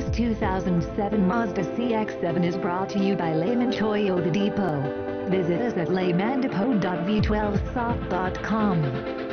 This 2007 Mazda CX-7 is brought to you by Lehman Toyota Depot. Visit us at leymandepot.v12soft.com.